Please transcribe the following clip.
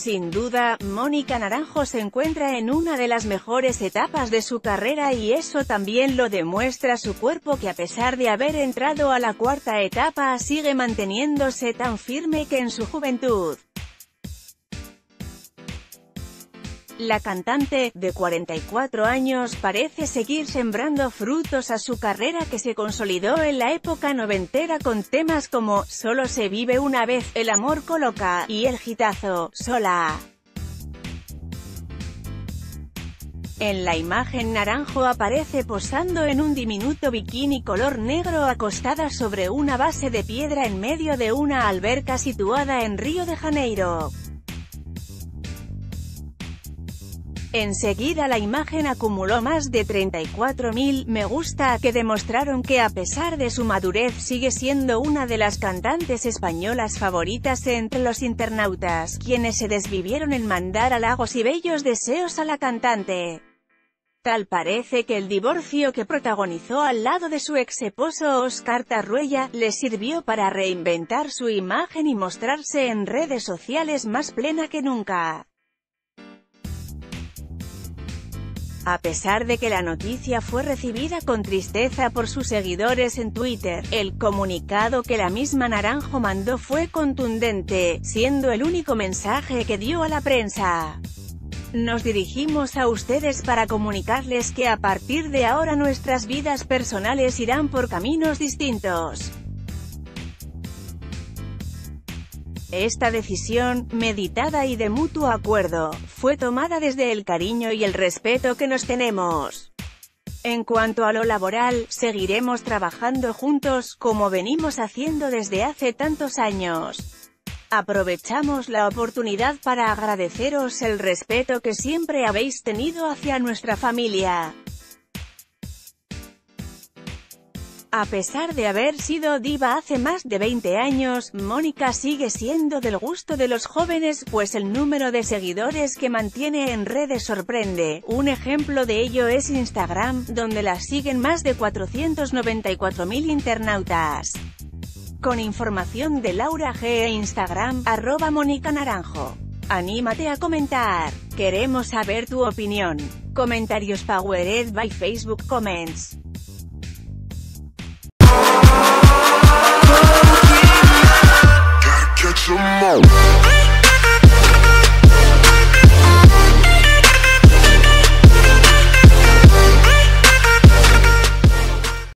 Sin duda, Mónica Naranjo se encuentra en una de las mejores etapas de su carrera y eso también lo demuestra su cuerpo que a pesar de haber entrado a la cuarta etapa sigue manteniéndose tan firme que en su juventud. La cantante, de 44 años, parece seguir sembrando frutos a su carrera que se consolidó en la época noventera con temas como «Solo se vive una vez», «El amor coloca» y el hitazo «Sola». En la imagen naranjo aparece posando en un diminuto bikini color negro acostada sobre una base de piedra en medio de una alberca situada en Río de Janeiro. Enseguida la imagen acumuló más de 34.000 me gusta que demostraron que a pesar de su madurez sigue siendo una de las cantantes españolas favoritas entre los internautas, quienes se desvivieron en mandar halagos y bellos deseos a la cantante. Tal parece que el divorcio que protagonizó al lado de su ex esposo Oscar Tarruella, le sirvió para reinventar su imagen y mostrarse en redes sociales más plena que nunca. A pesar de que la noticia fue recibida con tristeza por sus seguidores en Twitter, el comunicado que la misma Naranjo mandó fue contundente, siendo el único mensaje que dio a la prensa. Nos dirigimos a ustedes para comunicarles que a partir de ahora nuestras vidas personales irán por caminos distintos. Esta decisión, meditada y de mutuo acuerdo, fue tomada desde el cariño y el respeto que nos tenemos. En cuanto a lo laboral, seguiremos trabajando juntos, como venimos haciendo desde hace tantos años. Aprovechamos la oportunidad para agradeceros el respeto que siempre habéis tenido hacia nuestra familia. A pesar de haber sido diva hace más de 20 años, Mónica sigue siendo del gusto de los jóvenes, pues el número de seguidores que mantiene en redes sorprende. Un ejemplo de ello es Instagram, donde la siguen más de 494.000 internautas. Con información de Laura G e Instagram, arroba Mónica Naranjo. Anímate a comentar. Queremos saber tu opinión. Comentarios powered by Facebook Comments.